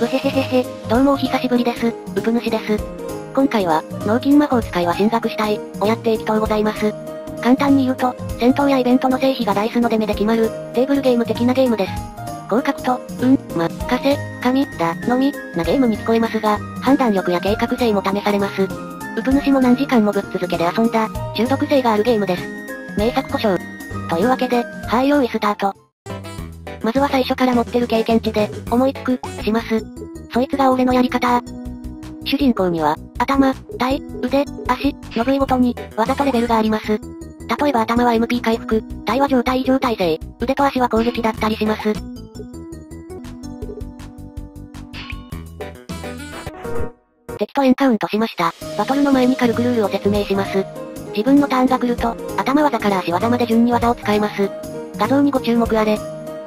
ブヘヘヘヘ、どうもお久しぶりです、うぷ主です。今回は、脳筋魔法使いは進学したい、をやっていきとうございます。簡単に言うと、戦闘やイベントの成否がダイスの出目で決まる、テーブルゲーム的なゲームです。合格と、うん、ま、かせ、神、だ、のみ、なゲームに聞こえますが、判断力や計画性も試されます。うぷ主も何時間もぶっ続けで遊んだ、中毒性があるゲームです。名作故障。というわけで、はい用意スタート。まずは最初から持ってる経験値で、思いつく、します。そいつが俺のやり方。主人公には、頭、体、腕、足、の部位ごとに、技とレベルがあります。例えば頭は MP 回復、体は状態異常耐性、腕と足は攻撃だったりします。敵とエンカウントしました。バトルの前に軽くルールを説明します。自分のターンが来ると、頭技から足技まで順に技を使えます。画像にご注目あれ。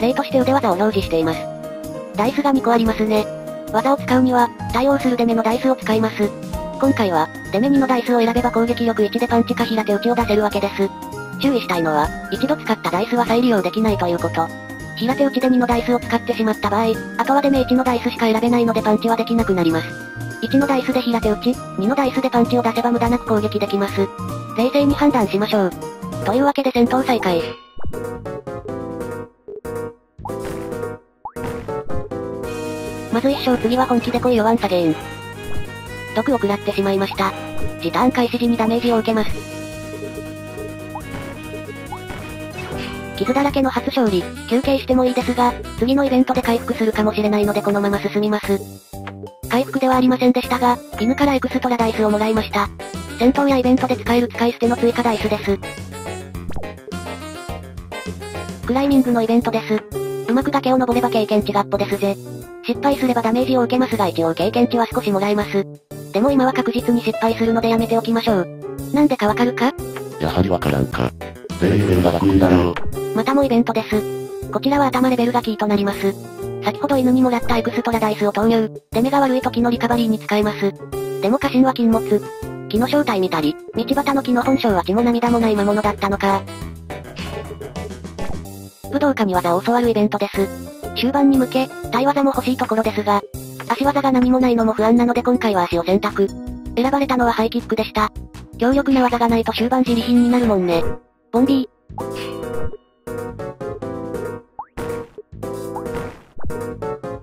例として腕技を表示しています。ダイスが2個ありますね。技を使うには、対応する出目のダイスを使います。今回は、出目2のダイスを選べば攻撃力1でパンチか平手打ちを出せるわけです。注意したいのは、一度使ったダイスは再利用できないということ。平手打ちで2のダイスを使ってしまった場合、あとは出目1のダイスしか選べないのでパンチはできなくなります。1のダイスで平手打ち、2のダイスでパンチを出せば無駄なく攻撃できます。冷静に判断しましょう。というわけで戦闘再開。まず一勝次は本気で来いよワンサゲーン。毒を食らってしまいました。時短開始時にダメージを受けます。傷だらけの初勝利、休憩してもいいですが、次のイベントで回復するかもしれないのでこのまま進みます。回復ではありませんでしたが、犬からエクストラダイスをもらいました。戦闘やイベントで使える使い捨ての追加ダイスです。クライミングのイベントです。うまく崖を登れば経験値がアップですぜ。失敗すればダメージを受けますが一応経験値は少しもらえます。でも今は確実に失敗するのでやめておきましょう。なんでかわかるか？やはりわからんか。レベルが低いだろう。またもイベントです。こちらは頭レベルがキーとなります。先ほど犬にもらったエクストラダイスを投入。出目が悪い時のリカバリーに使えます。でも家臣は禁物。木の正体見たり、道端の木の本性は血も涙もない魔物だったのか。武道家に技を教わるイベントです。終盤に向け、体技も欲しいところですが、足技が何もないのも不安なので今回は足を選択。選ばれたのはハイキックでした。強力な技がないと終盤自利品になるもんね。ボンビー。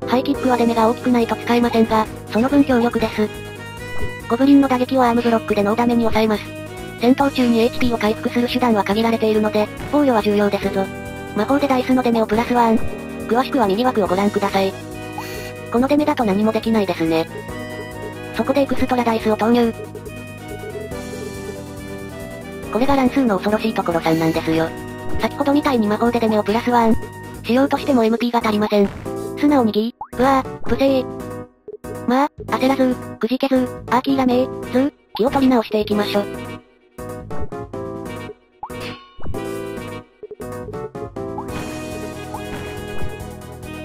ハイキックは出目が大きくないと使えませんが、その分強力です。ゴブリンの打撃をアームブロックでノーダメに抑えます。戦闘中に HP を回復する手段は限られているので、防御は重要ですぞ。魔法でダイスの出目をプラスワン。詳しくは右枠をご覧ください。この出目だと何もできないですね。そこでエクストラダイスを投入。これが乱数の恐ろしいところ3なんですよ。先ほどみたいに魔法で出目をプラスワン。しようとしても MP が足りません。素直にギー、うわー、不正。まあ、焦らず、くじけず、アーキーがめー、ず、気を取り直していきましょ。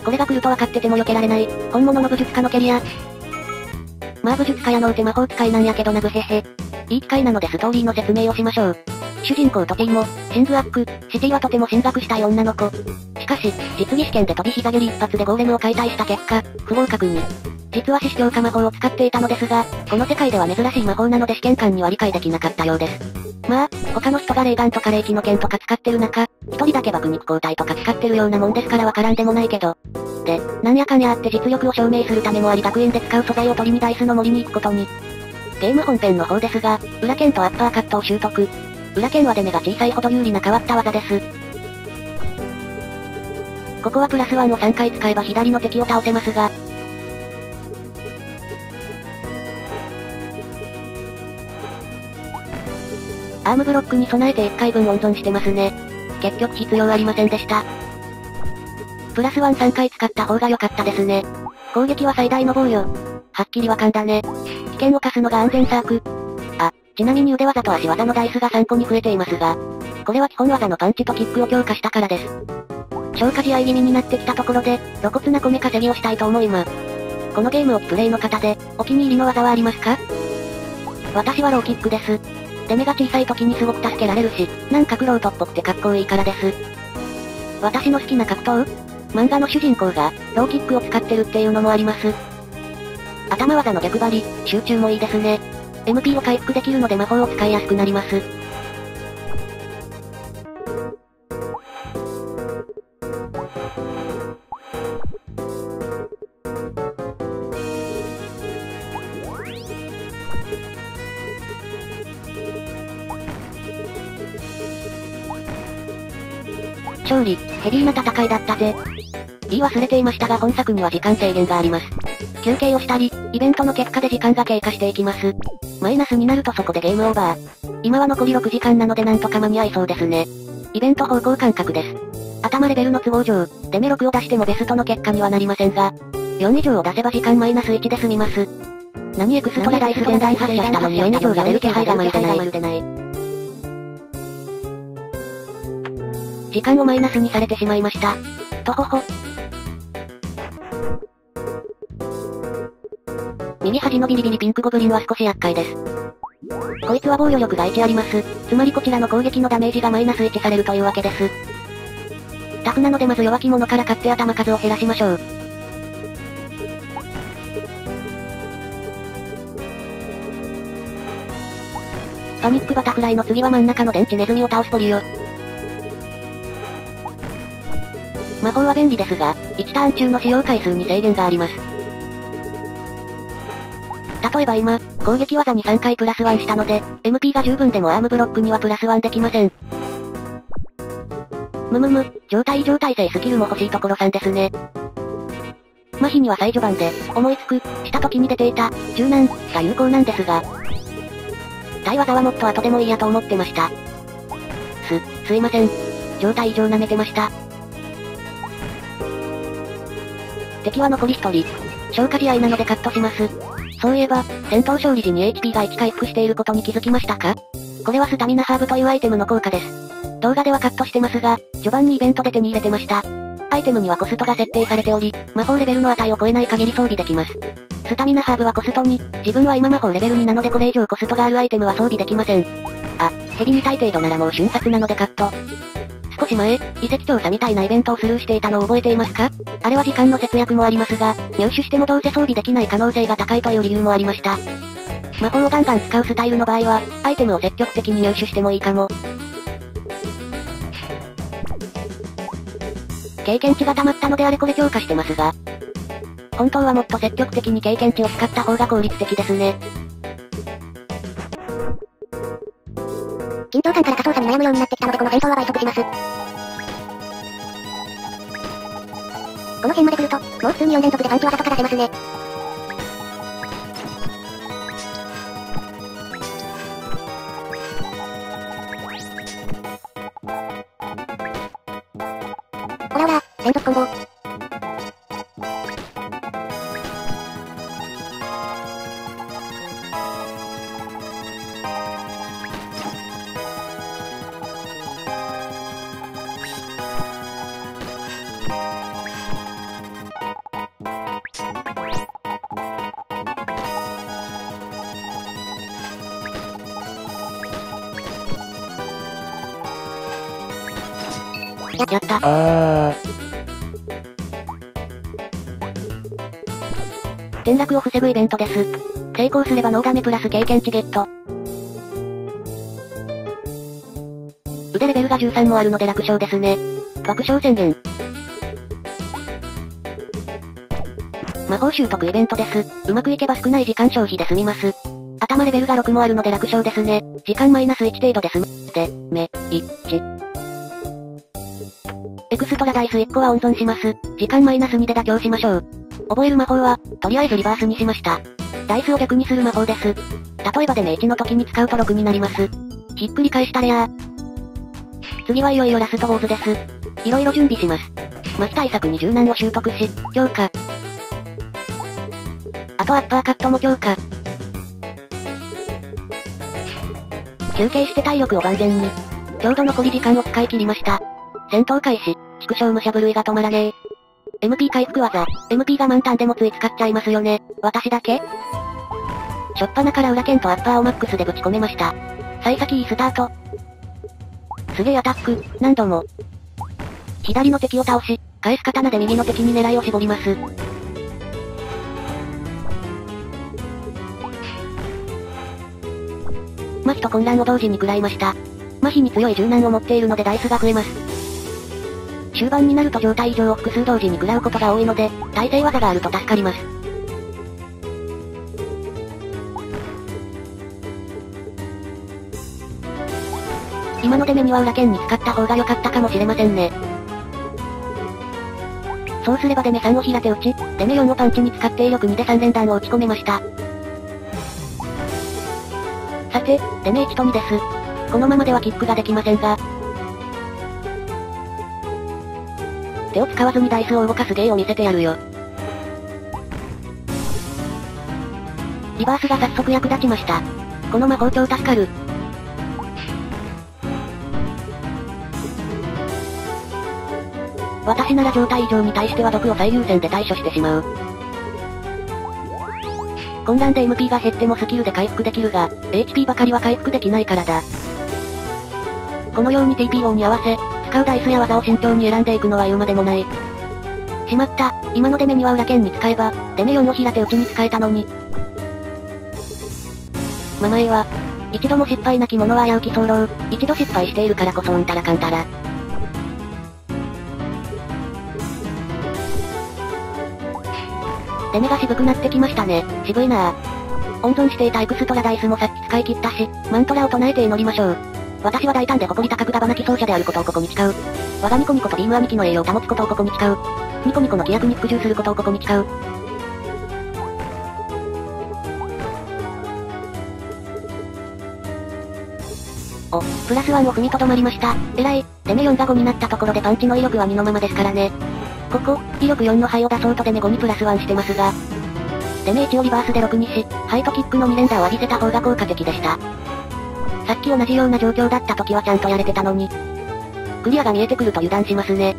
これが来ると分かってても避けられない、本物の武術家のケリア。まあ武術家やのうて魔法使いなんやけどなブヘヘ。いい機会なのでストーリーの説明をしましょう。主人公トティも、シングアック、シティはとても進学したい女の子。しかし、実技試験で飛び膝蹴り一発でゴーレムを解体した結果、不合格に。実は死死強化魔法を使っていたのですが、この世界では珍しい魔法なので試験官には理解できなかったようです。まあ、他の人がレーガンとか霊気の剣とか使ってる中、一人だけ爆肉抗体とか使ってるようなもんですからわからんでもないけど。で、なんやかんやあって実力を証明するためもあり学園で使う素材を取りにダイスの森に行くことに。ゲーム本編の方ですが、裏拳とアッパーカットを習得。裏拳は出目が小さいほど有利な変わった技です。ここはプラスワンを3回使えば左の敵を倒せますが、アームブロックに備えて1回分温存してますね。結局必要ありませんでした。プラスワン3回使った方が良かったですね。攻撃は最大の防御。はっきりわかんだね。危険を課すのが安全サーク。あ、ちなみに腕技と足技のダイスが3個に増えていますが、これは基本技のパンチとキックを強化したからです。消化試合気味になってきたところで、露骨な米稼ぎをしたいと思います。このゲームをプレイの方で、お気に入りの技はありますか？私はローキックです。出目が小さい時にすごく助けられるし、なんかクロートっぽくてかっこいいからです。私の好きな格闘漫画の主人公が、ローキックを使ってるっていうのもあります。頭技の逆張り、集中もいいですね。MP を回復できるので魔法を使いやすくなります。勝利、ヘビーな戦いだったぜ。言い忘れていましたが本作には時間制限があります。休憩をしたり、イベントの結果で時間が経過していきます。マイナスになるとそこでゲームオーバー。今は残り6時間なのでなんとか間に合いそうですね。イベント方向感覚です。頭レベルの都合上、デメ6を出してもベストの結果にはなりませんが、4以上を出せば時間マイナス1で済みます。何エクストラダイス現代発射したのに4以上が出る気配がまるでない。時間をマイナスにされてしまいました。とほほ。右端のビリビリピンクゴブリンは少し厄介です。こいつは防御力が1あります。つまりこちらの攻撃のダメージがマイナス1されるというわけです。タフなのでまず弱き者から買って頭数を減らしましょう。ソニックバタフライの次は真ん中の電池ネズミを倒すポリオ。魔法は便利ですが、1ターン中の使用回数に制限があります。例えば今、攻撃技に3回プラス1したので、MP が十分でもアームブロックにはプラス1できません。むむむ、状態異常耐性スキルも欲しいところさんですね。麻痺には最序盤で、思いつく、した時に出ていた、柔軟、が有効なんですが、対技はもっと後でもいいやと思ってました。す、すいません。状態異常舐めてました。敵は残り1人。消化試合なのでカットします。そういえば、戦闘勝利時に HP が1回復していることに気づきましたか？これはスタミナハーブというアイテムの効果です。動画ではカットしてますが、序盤にイベントで手に入れてました。アイテムにはコストが設定されており、魔法レベルの値を超えない限り装備できます。スタミナハーブはコスト2、自分は今魔法レベル2なのでこれ以上コストがあるアイテムは装備できません。あ、ヘビみたい程度ならもう瞬殺なのでカット。少し前、遺跡調査みたいなイベントをスルーしていたのを覚えていますか？あれは時間の節約もありますが、入手してもどうせ装備できない可能性が高いという理由もありました。魔法をガンガン使うスタイルの場合は、アイテムを積極的に入手してもいいかも。経験値が溜まったのであれこれ強化してますが、本当はもっと積極的に経験値を使った方が効率的ですね。緊張感から加藤さに悩むようになってきたでこの戦闘は倍速します。この辺まで来ると、もう普通に4連続で環境技とか出せますね。ほらほら、連続コンボ。や、やった。あ転落を防ぐイベントです。成功すればノーダメプラス経験値ゲット。腕レベルが13もあるので楽勝ですね。爆笑宣言。魔法習得イベントです。うまくいけば少ない時間消費で済みます。頭レベルが6もあるので楽勝ですね。時間マイナス1程度で済む。で、め、い、ち、エクストラダイス1個は温存します。時間マイナス2で妥協しましょう。覚える魔法は、とりあえずリバースにしました。ダイスを逆にする魔法です。例えばでメ1の時に使うと6になります。ひっくり返したレア次はいよいよラストボーズです。いろいろ準備します。麻痺対策に柔軟を習得し、強化。あとアッパーカットも強化。休憩して体力を万全に。ちょうど残り時間を使い切りました。戦闘開始。畜生武者震いが止まらねえ。MP 回復技。MP が満タンでもつい使っちゃいますよね。私だけ？しょっぱなから裏剣とアッパーをマックスでぶち込めました。幸先いいスタート。すげえアタック、何度も。左の敵を倒し、返す刀で右の敵に狙いを絞ります。麻痺と混乱を同時に食らいました。麻痺に強い柔軟を持っているのでダイスが増えます。終盤になると状態異常を複数同時に食らうことが多いので、耐性技があると助かります。今のデメには裏剣に使った方が良かったかもしれませんね。そうすればデメ3を平手打ち、デメ4をパンチに使って威力2で3連弾を打ち込めました。さて、デメ1と2です。このままではキックができませんが。手を使わずにダイスを動かす芸を見せてやるよ。リバースが早速役立ちました。この魔法超助かる。私なら状態異常に対しては毒を最優先で対処してしまう。混乱で MP が減ってもスキルで回復できるが、HP ばかりは回復できないからだ。このように TPO に合わせ、使うダイスや技を慎重に選んでいくのは言うまでもない。しまった、今のデメには裏剣に使えば、デメ4を平手打ちに使えたのに。ママイは、一度も失敗なき者は危うき候、一度失敗しているからこそうんたらかんたら。攻めが渋くなってきましたね。渋いなぁ。温存していたエクストラダイスもさっき使い切ったし、マントラを唱えて祈りましょう。私は大胆で誇り高くダバなき奏者であることをここに誓う。我がニコニコとビーム兄貴の栄養を保つことをここに誓う。ニコニコの規約に服従することをここに誓う。お、プラスワンを踏みとどまりました。えらい。デメ4が5になったところでパンチの威力は2のままですからね。ここ、威力4の灰を出そうとデメ5にプラス1してますが、デメ1をリバースで6にし、ハイとキックの2連打を浴びせた方が効果的でした。さっき同じような状況だった時はちゃんとやれてたのに。クリアが見えてくると油断しますね。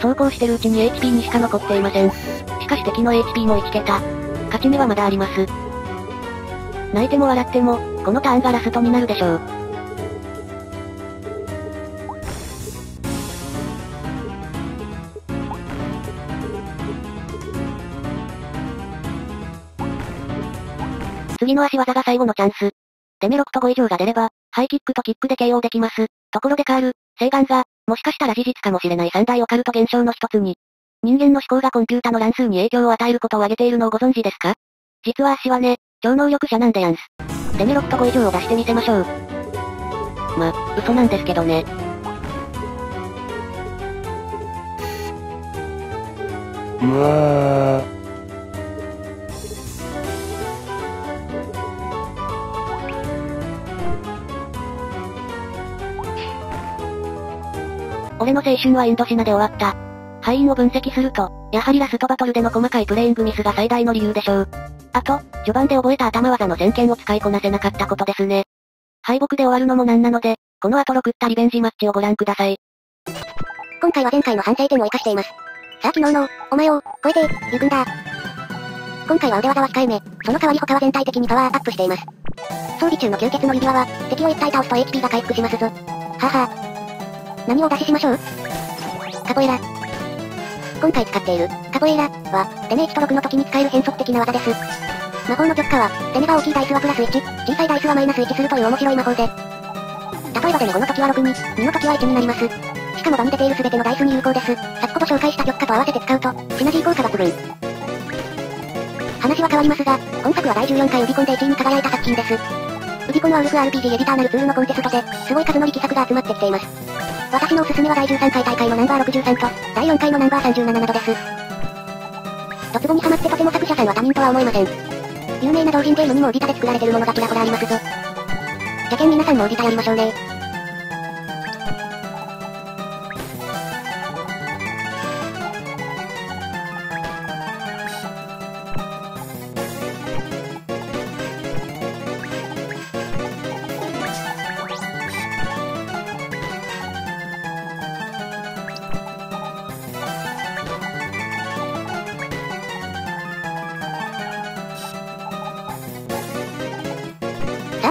走行してるうちに HP にしか残っていません。しかし敵の HP も1桁。勝ち目はまだあります。泣いても笑っても、このターンがラストになるでしょう。次の足技が最後のチャンス。デメ6と5以上が出れば、ハイキックとキックで KO できます。ところでカール、聖眼が、もしかしたら事実かもしれない三大オカルト現象の一つに、人間の思考がコンピュータの乱数に影響を与えることを挙げているのをご存知ですか？実は足はね、超能力者なんでやんす。デメ6と5以上を出してみせましょう。ま、嘘なんですけどね。うわ俺の青春はインドシナで終わった。敗因を分析すると、やはりラストバトルでの細かいプレイングミスが最大の理由でしょう。あと、序盤で覚えた頭技の先見を使いこなせなかったことですね。敗北で終わるのもなんなので、この後ロクったリベンジマッチをご覧ください。今回は前回の反省点を活かしています。さあ昨日の、お前を、超えて、行くんだ。今回は腕技は控えめ、その代わり他は全体的にパワーアップしています。装備中の吸血の指輪は、敵を一体倒すと HP が回復しますぞ。はは。何をお出ししましょう？カポエラ。今回使っている、カポエラ、は、デメ1と6の時に使える変則的な技です。魔法の直下は、デメが大きいダイスはプラス1、小さいダイスはマイナス1するという面白い魔法で。例えばデメ5の時は6に、2の時は1になります。しかも場に出ている全てのダイスに有効です。先ほど紹介した直下と合わせて使うと、シナジー効果抜群。話は変わりますが、今作は第14回ウビコンで1位に輝いた作品です。ウビコンはウルフ RPG エディターなるツールのコンテストで、すごい数の力作が集まってきています。私のおすすめは第13回大会のナンバー63と、第4回のナンバー37などです。ドツボにハマってとても作者さんは他人とは思えません。有名な同人ゲームにもオディタで作られてるものがちらほらありますぞ。じゃけん皆さんもオディタやりましょうね。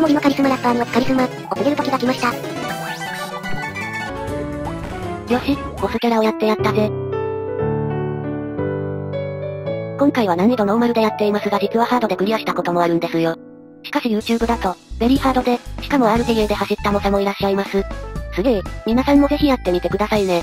森のカリスマラッパーにはカリスマ、を告げる時が来ました。よし、ボスキャラをやってやったぜ。今回は難易度ノーマルでやっていますが実はハードでクリアしたこともあるんですよ。しかし YouTube だと、ベリーハードで、しかも RTA で走った猛者もいらっしゃいます。すげえ、皆さんもぜひやってみてくださいね。